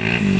Mm-hmm.